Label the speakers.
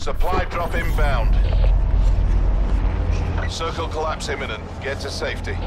Speaker 1: Supply drop inbound. Circle collapse imminent. Get to safety.